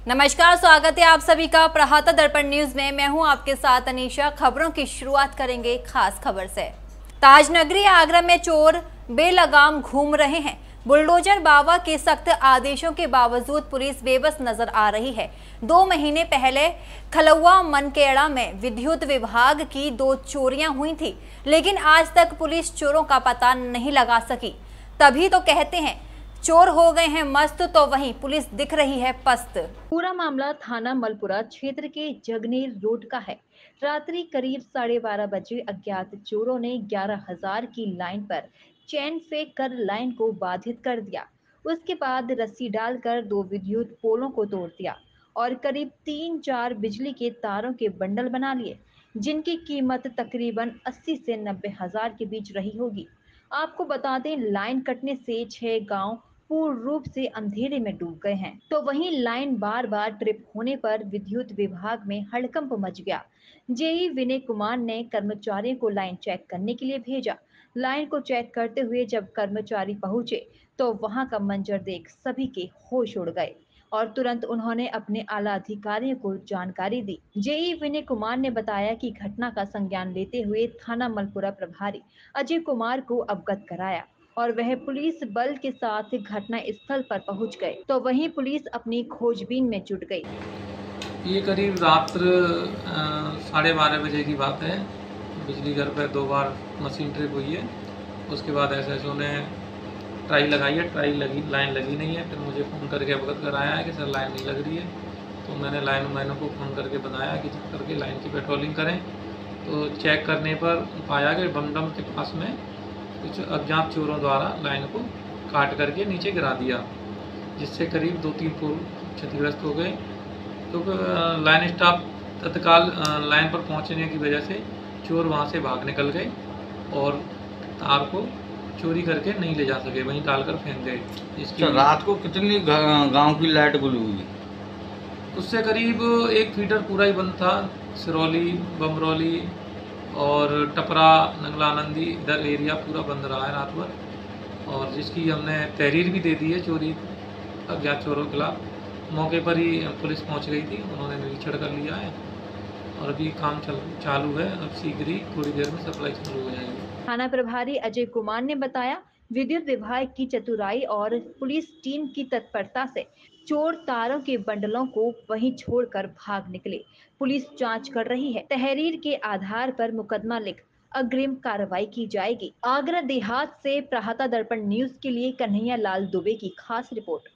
नमस्कार, स्वागत है आप सभी का प्रहाता दर्पण न्यूज़ में। मैं हूँ आपके साथ अनिशा। खबरों की शुरुआत करेंगे खास खबर से। ताजनगरी आगरा में चोर बेलगाम घूम रहे हैं। बुलडोजर बाबा के सख्त आदेशों के बावजूद पुलिस बेबस नज़र आ रही है। दो महीने पहले खलौआ मनकेड़ा में विद्युत विभाग की दो चोरियाँ हुई थी, लेकिन आज तक पुलिस चोरों का पता नहीं लगा सकी। तभी तो कहते हैं चोर हो गए हैं, मस्त तो वहीं पुलिस दिख रही है पस्त। पूरा मामला थाना मलपुरा क्षेत्र के जगनेर रोड का है। रात्रि करीब साढ़े बारह बजे अज्ञात चोरों ने ग्यारह हज़ार की लाइन पर चैन फेंक कर लाइन को बाधित कर दिया। उसके बाद रस्सी डालकर दो विद्युत पोलों को तोड़ दिया और करीब तीन चार बिजली के तारों के बंडल बना लिए, जिनकी कीमत तकरीबन 80 से नब्बे हज़ार के बीच रही होगी। आपको बता दें, लाइन कटने से छह गाँव पूर्ण रूप से अंधेरे में डूब गए हैं। तो वहीं लाइन बार बार ट्रिप होने पर विद्युत विभाग में हड़कंप मच गया। जेई विनय कुमार ने कर्मचारियों को लाइन चेक करने के लिए भेजा। लाइन को चेक करते हुए जब कर्मचारी पहुँचे तो वहाँ का मंजर देख सभी के होश उड़ गए और तुरंत उन्होंने अपने आला अधिकारियों को जानकारी दी। जेई विनय कुमार ने बताया कि घटना का संज्ञान लेते हुए थाना मलपुरा प्रभारी अजय कुमार को अवगत कराया। और वह पुलिस बल के साथ घटना स्थल पर पहुँच गए। तो वहीं पुलिस अपनी खोजबीन में जुट गई। ये करीब रात्र साढ़े बारह बजे की बात है। बिजली घर पर दो बार मशीन ट्रिप हुई है। उसके बाद एस एस ने ट्राई लगाई है, ट्राई लगी, लाइन लगी नहीं है। फिर मुझे फ़ोन करके अवगत कराया है कि, सर, लाइन नहीं लग रही है। तो मैंने लाइन मैनों को फ़ोन करके बताया कि, चेक करके लाइन की पेट्रोलिंग करें। तो चेक करने पर पाया कि बमडम के पास में कुछ अज्ञात चोरों द्वारा लाइन को काट करके नीचे गिरा दिया जिससे करीब दो तीन पुल क्षतिग्रस्त हो गए। तो लाइन स्टाफ तत्काल लाइन पर पहुँचने की वजह से चोर वहाँ से भाग निकल गए और तार को चोरी करके नहीं ले जा सके वहीं डालकर फेंक गए। इसकी अच्छा, रात को कितनी गाँव की लाइट गुल हुई उससे करीब एक फीटर पूरा ही बंद था सिरौली बमरौली और टपरा नंगला नंदी इधर एरिया पूरा बंद रहा है रात भर। और जिसकी हमने तहरीर भी दे दी है चोरी, अज्ञात चोरों के खिलाफ। मौके पर ही पुलिस पहुँच गई थी, उन्होंने निरीक्षण कर लिया है। और अभी काम चल, चालू है, अब शीघ्र ही थोड़ी देर में सप्लाई शुरू हो जाएगी। थाना प्रभारी अजय कुमार ने बताया विद्युत विभाग की चतुराई और पुलिस टीम की तत्परता से चोर तारों के बंडलों को वहीं छोड़कर भाग निकले। पुलिस जाँच कर रही है। तहरीर के आधार पर मुकदमा लिख अग्रिम कार्रवाई की जाएगी। आगरा देहात से प्रहाता दर्पण न्यूज़ के लिए कन्हैया लाल दुबे की खास रिपोर्ट।